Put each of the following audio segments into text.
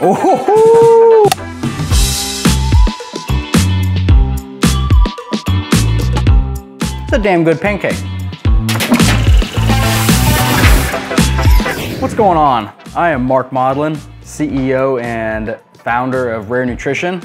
Oh, ho, ho. It's a damn good pancake. What's going on? I am Mark Modlin, CEO and founder of Rare Nutrition,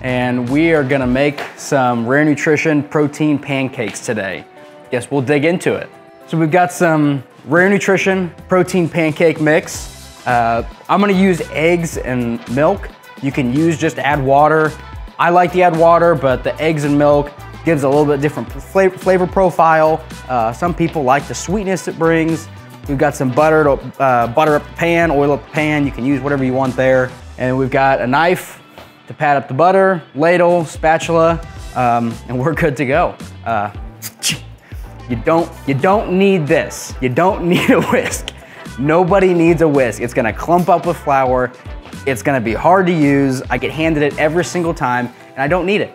and we are gonna make some Rare Nutrition protein pancakes today. Guess we'll dig into it. So we've got some Rare Nutrition protein pancake mix. Uh, I'm gonna use eggs and milk. You can use just add water. I like to add water, but the eggs and milk gives a little bit different flavor, profile. Uh, some people like the sweetness it brings. We've got some butter to uh, butter up the pan, oil up the pan. You can use whatever you want there. And we've got a knife to pat up the butter, ladle, spatula, um, and we're good to go. Uh, you don't, you don't need this. You don't need a whisk. Nobody needs a whisk. It's gonna clump up with flour. It's gonna be hard to use. I get handed it every single time, and I don't need it.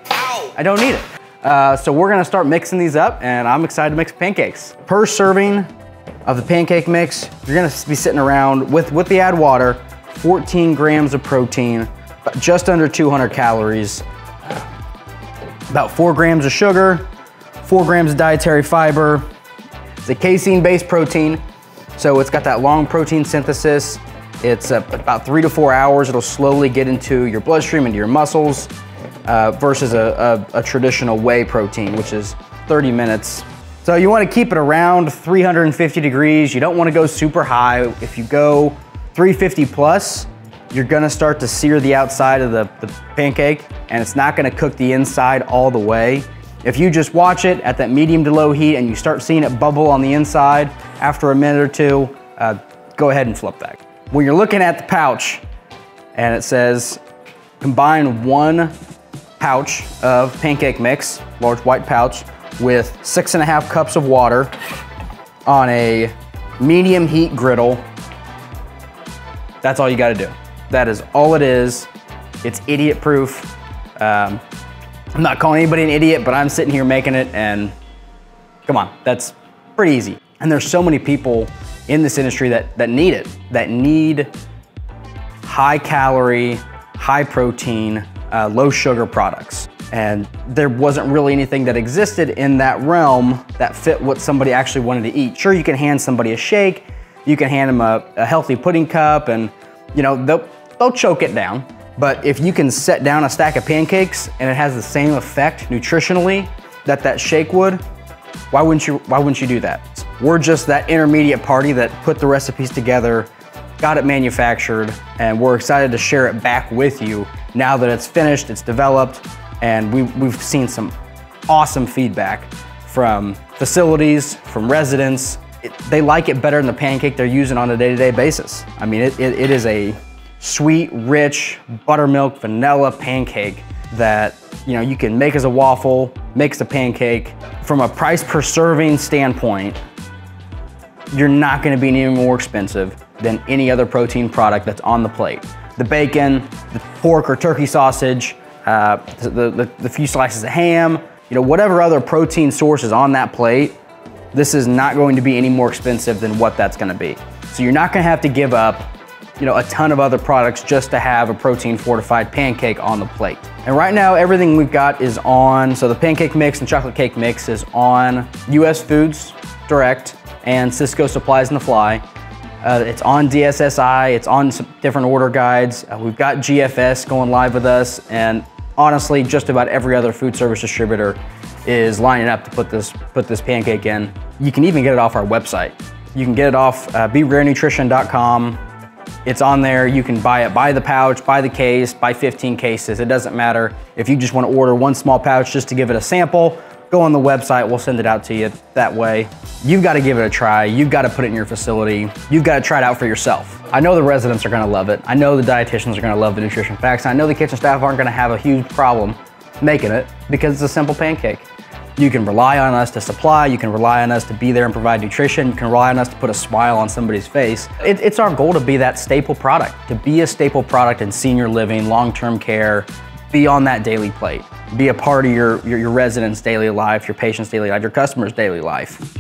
I don't need it. Uh, so we're gonna start mixing these up and I'm excited to mix pancakes. Per serving of the pancake mix, you're gonna be sitting around with, with the add water, 14 grams of protein, just under 200 calories, about four grams of sugar, four grams of dietary fiber. It's a casein-based protein, so it's got that long protein synthesis. It's uh, about three to four hours. It'll slowly get into your bloodstream, into your muscles uh, versus a, a, a traditional whey protein, which is 30 minutes. So you wanna keep it around 350 degrees. You don't wanna go super high. If you go 350 plus, you're gonna start to sear the outside of the, the pancake and it's not gonna cook the inside all the way. If you just watch it at that medium to low heat and you start seeing it bubble on the inside after a minute or two, uh, go ahead and flip that. When you're looking at the pouch and it says combine one pouch of pancake mix, large white pouch, with six and a half cups of water on a medium heat griddle. That's all you gotta do. That is all it is. It's idiot proof. Um, I'm not calling anybody an idiot, but I'm sitting here making it and come on, that's pretty easy. And there's so many people in this industry that, that need it, that need high calorie, high protein, uh, low sugar products. And there wasn't really anything that existed in that realm that fit what somebody actually wanted to eat. Sure, you can hand somebody a shake, you can hand them a, a healthy pudding cup and you know, they'll, they'll choke it down. But if you can set down a stack of pancakes and it has the same effect nutritionally that that shake would, why wouldn't you, why wouldn't you do that? We're just that intermediate party that put the recipes together, got it manufactured, and we're excited to share it back with you now that it's finished, it's developed, and we, we've seen some awesome feedback from facilities, from residents. It, they like it better than the pancake they're using on a day-to-day -day basis. I mean, it, it, it is a sweet, rich, buttermilk, vanilla pancake that you know you can make as a waffle, make as a pancake. From a price per serving standpoint, you're not gonna be any more expensive than any other protein product that's on the plate the bacon, the pork or turkey sausage, uh, the, the, the few slices of ham, you know, whatever other protein source is on that plate, this is not going to be any more expensive than what that's gonna be. So you're not gonna have to give up you know, a ton of other products just to have a protein fortified pancake on the plate. And right now, everything we've got is on, so the pancake mix and chocolate cake mix is on US Foods Direct and Sysco Supplies on the Fly. Uh, it's on DSSI, it's on some different order guides. Uh, we've got GFS going live with us, and honestly, just about every other food service distributor is lining up to put this, put this pancake in. You can even get it off our website. You can get it off uh, BeRareNutrition.com. It's on there. You can buy it by the pouch, by the case, buy 15 cases. It doesn't matter. If you just want to order one small pouch just to give it a sample, go on the website, we'll send it out to you that way. You've got to give it a try. You've got to put it in your facility. You've got to try it out for yourself. I know the residents are going to love it. I know the dietitians are going to love the nutrition facts. I know the kitchen staff aren't going to have a huge problem making it because it's a simple pancake. You can rely on us to supply, you can rely on us to be there and provide nutrition, you can rely on us to put a smile on somebody's face. It, it's our goal to be that staple product, to be a staple product in senior living, long-term care, be on that daily plate. Be a part of your, your, your residents' daily life, your patients' daily life, your customers' daily life.